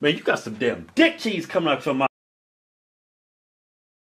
Man, you got some damn dick cheese coming out your mouth.